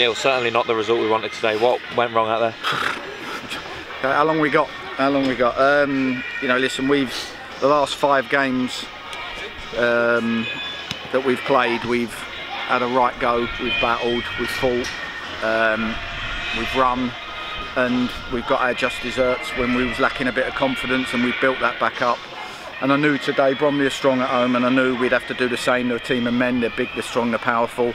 Neal, certainly not the result we wanted today. What went wrong out there? How long we got? How long we got? Um, you know, listen, we've the last five games um, that we've played, we've had a right go. We've battled, we've fought, um, we've run, and we've got our just desserts when we was lacking a bit of confidence, and we built that back up. And I knew today Bromley are strong at home, and I knew we'd have to do the same. They're a team of men. They're big, they're strong, they're powerful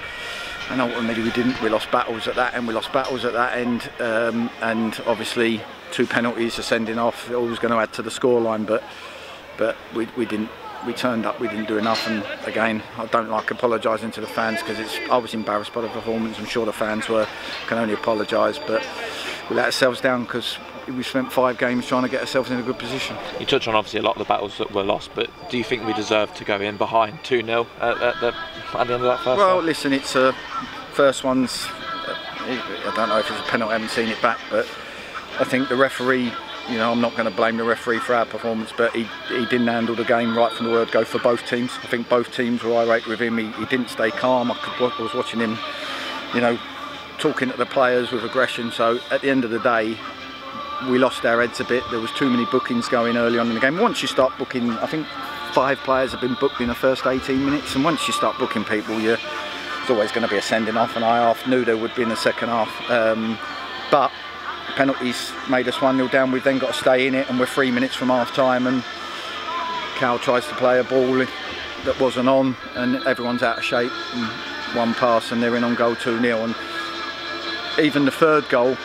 and ultimately we didn't. We lost battles at that end. We lost battles at that end, um, and obviously two penalties, a sending off, it always going to add to the scoreline. But but we, we didn't. We turned up. We didn't do enough. And again, I don't like apologising to the fans because it's. I was embarrassed by the performance. I'm sure the fans were. Can only apologise, but we let ourselves down because we spent five games trying to get ourselves in a good position. You touched on obviously a lot of the battles that were lost, but do you think we deserve to go in behind 2 0 at, at, the, at the end of that first Well, listen, it's a first one's. I don't know if it's a penalty. I haven't seen it back, but I think the referee. You know, I'm not going to blame the referee for our performance, but he, he didn't handle the game right from the word go for both teams. I think both teams were irate with him. He, he didn't stay calm. I, could, I was watching him, you know, talking to the players with aggression. So at the end of the day, we lost our heads a bit. There was too many bookings going early on in the game. Once you start booking, I think five players have been booked in the first 18 minutes, and once you start booking people, you there's always going to be a sending off, and I half knew there would be in the second half. Um, but penalties made us 1 0 down. We've then got to stay in it, and we're three minutes from half time. And Cal tries to play a ball that wasn't on, and everyone's out of shape. One pass, and they're in on goal 2 0. And even the third goal,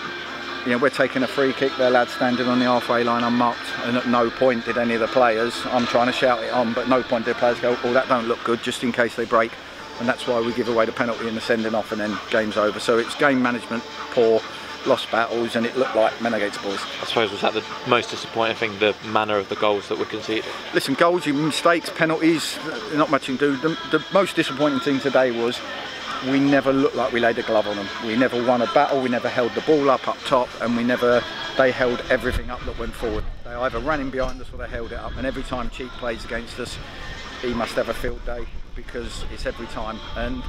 you know, we're taking a free kick, their lad standing on the halfway line unmarked, and at no point did any of the players, I'm trying to shout it on, but no point did players go, oh, that don't look good, just in case they break. And that's why we give away the penalty and the sending off, and then game's over. So it's game management, poor, lost battles, and it looked like Menegate's boys. I suppose was that the most disappointing thing, the manner of the goals that were conceded? Listen, goals, mistakes, penalties, not much you can do. The, the most disappointing thing today was we never looked like we laid a glove on them. We never won a battle, we never held the ball up up top, and we never, they held everything up that went forward. They either ran in behind us or they held it up, and every time Cheek plays against us, he must have a field day because it's every time. And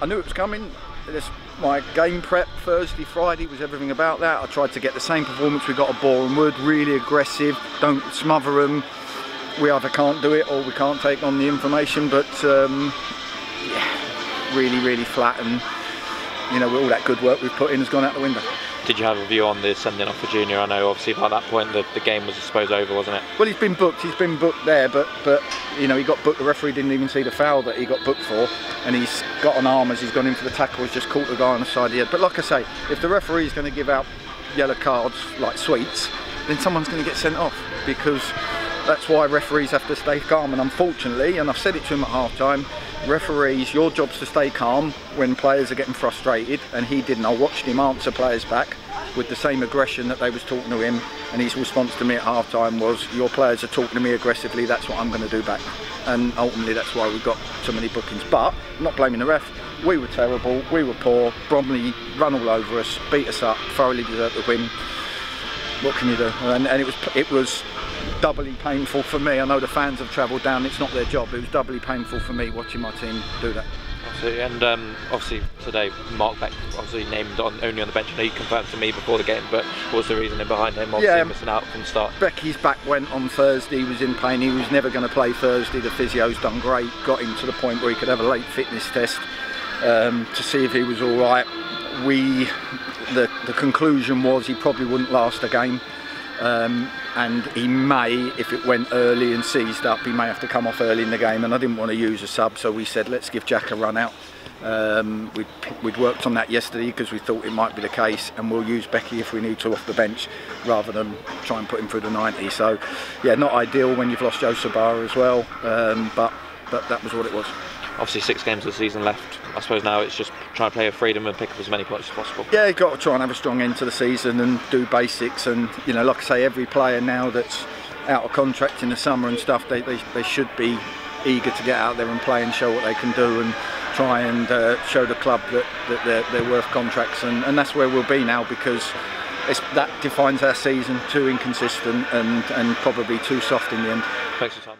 I knew it was coming. This, my game prep Thursday, Friday was everything about that. I tried to get the same performance we got at Boreham Wood, really aggressive, don't smother them. We either can't do it or we can't take on the information, but um, really, really flat. And you know, all that good work we've put in has gone out the window. Did you have a view on the sending off for Junior? I know obviously by that point the, the game was I suppose over, wasn't it? Well, he's been booked. He's been booked there, but but you know he got booked. The referee didn't even see the foul that he got booked for, and he's got an arm as he's gone in for the tackle. He's just caught the guy on the side of the head. But like I say, if the referee is going to give out yellow cards like sweets, then someone's going to get sent off because that's why referees have to stay calm. And unfortunately, and I've said it to him at half time, referees, your job's to stay calm when players are getting frustrated, and he didn't. I watched him answer players back with the same aggression that they was talking to him, and his response to me at half time was, your players are talking to me aggressively, that's what I'm going to do back. And ultimately that's why we got so many bookings. But, not blaming the ref, we were terrible, we were poor, Bromley run all over us, beat us up, thoroughly deserved the win. What can you do? And, and it was it was doubly painful for me. I know the fans have travelled down, it's not their job, it was doubly painful for me watching my team do that. Absolutely. And um, obviously today Mark Beck obviously named on only on the bench. He confirmed to me before the game, but what was the reasoning behind him obviously Yeah. missing out from start? Becky's back went on Thursday, he was in pain, he was never going to play Thursday. The physio's done great, got him to the point where he could have a late fitness test um, to see if he was all right. We, the, the conclusion was he probably wouldn't last a game. Um, and he may, if it went early and seized up, he may have to come off early in the game. And I didn't want to use a sub, so we said let's give Jack a run out. Um, we'd, we'd worked on that yesterday because we thought it might be the case, and we'll use Becky if we need to off the bench rather than try and put him through the 90. So, yeah, not ideal when you've lost Joe Sbarra as well, um, but but that was what it was. Obviously six games of the season left. I suppose now it's just trying to play a freedom and pick up as many points as possible. Yeah, you've got to try and have a strong end to the season and do basics. And you know, like I say, every player now that's out of contract in the summer and stuff, they, they, they should be eager to get out there and play and show what they can do and try and uh, show the club that, that they're, they're worth contracts. And, and that's where we'll be now because it's, that defines our season. Too inconsistent and, and probably too soft in the end. Thanks for time.